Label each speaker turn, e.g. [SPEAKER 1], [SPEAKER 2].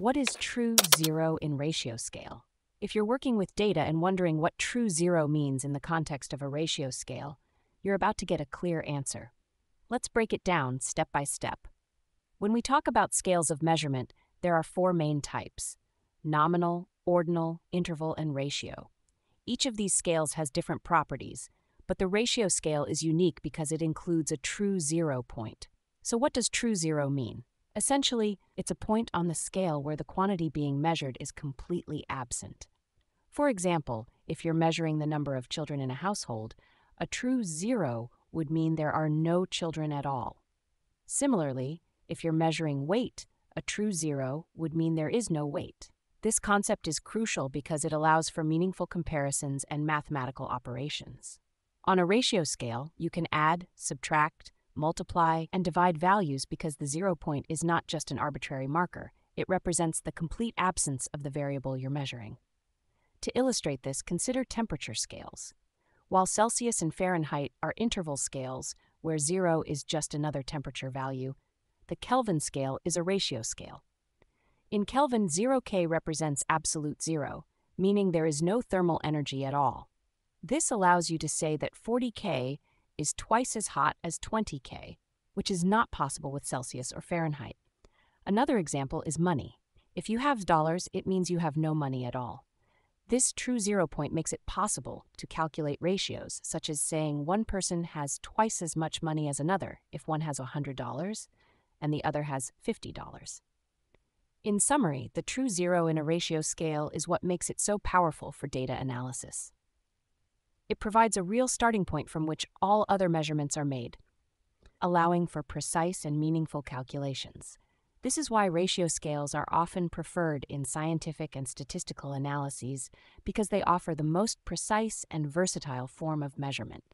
[SPEAKER 1] What is true zero in ratio scale? If you're working with data and wondering what true zero means in the context of a ratio scale, you're about to get a clear answer. Let's break it down step by step. When we talk about scales of measurement, there are four main types nominal, ordinal, interval, and ratio. Each of these scales has different properties, but the ratio scale is unique because it includes a true zero point. So, what does true zero mean? Essentially, it's a point on the scale where the quantity being measured is completely absent. For example, if you're measuring the number of children in a household, a true zero would mean there are no children at all. Similarly, if you're measuring weight, a true zero would mean there is no weight. This concept is crucial because it allows for meaningful comparisons and mathematical operations. On a ratio scale, you can add, subtract, multiply, and divide values because the zero point is not just an arbitrary marker, it represents the complete absence of the variable you're measuring. To illustrate this, consider temperature scales. While Celsius and Fahrenheit are interval scales, where zero is just another temperature value, the Kelvin scale is a ratio scale. In Kelvin, 0K represents absolute zero, meaning there is no thermal energy at all. This allows you to say that 40K is twice as hot as 20K, which is not possible with Celsius or Fahrenheit. Another example is money. If you have dollars, it means you have no money at all. This true zero point makes it possible to calculate ratios, such as saying one person has twice as much money as another if one has $100 and the other has $50. In summary, the true zero in a ratio scale is what makes it so powerful for data analysis. It provides a real starting point from which all other measurements are made, allowing for precise and meaningful calculations. This is why ratio scales are often preferred in scientific and statistical analyses because they offer the most precise and versatile form of measurement.